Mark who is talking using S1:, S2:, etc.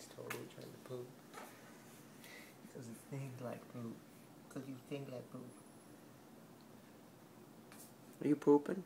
S1: He's totally trying to poop. Because he thinks like poop. Because you think like poop.
S2: Are you pooping?